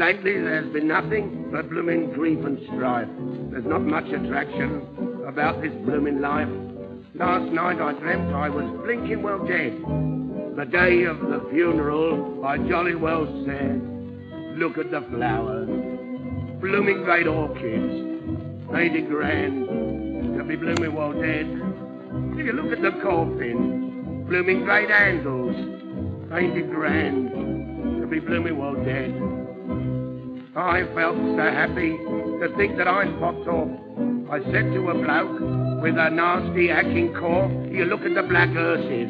lately there's been nothing but blooming grief and strife. There's not much attraction about this blooming life. Last night I dreamt I was blinking well dead. The day of the funeral I jolly well said, look at the flowers, blooming great orchids, it grand to be blooming well dead? If you look at the coffin, blooming great handles, ain't it grand to be blooming well dead? I felt so happy to think that I'd popped off. I said to a bloke with a nasty hacking cough, you look at the black hearses,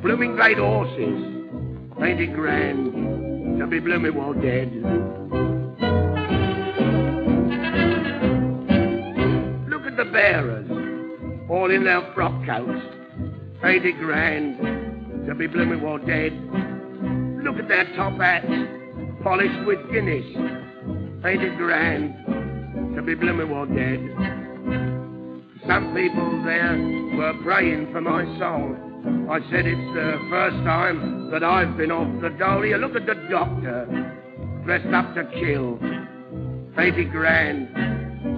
blooming great horses, ain't it grand to be blooming well dead? Look at the bearers, all in their frock coats, ain't it grand to be blooming well dead? Look at their top hats, polished with Guinness, Ain't it grand to be blooming well dead? Some people there were praying for my soul. I said it's the first time that I've been off the dole. You look at the doctor, dressed up to kill. It grand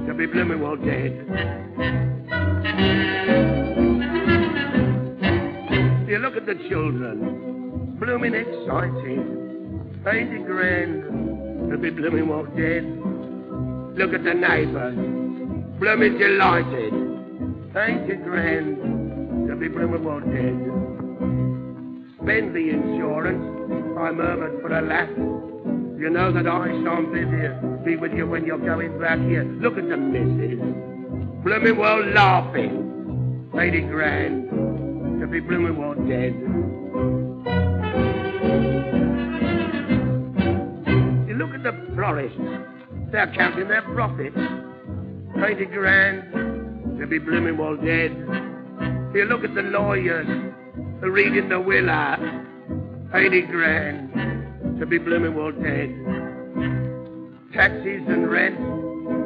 to be blooming well dead? You look at the children, blooming. Ain't it grand to be blooming well dead. Look at the neighbours, blooming delighted. Ain't it grand to be blooming well dead? Spend the insurance, I murmured for a laugh. You know that I shan't be, here, be with you when you're going back here. Look at the missus, blooming well laughing. It grand to be blooming well dead? The. They're counting their profits. Twenty grand to be blooming well dead. You look at the lawyers, reading the will out. Eighty grand to be blooming well dead. Taxes and rent,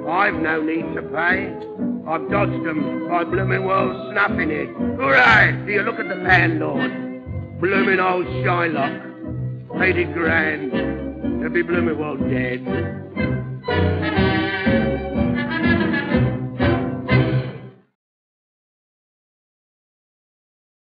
I've no need to pay. I've dodged them by blooming well snuffing it. Hooray! Do you look at the landlord? Blooming old Shylock. Eighty grand to be blooming well dead.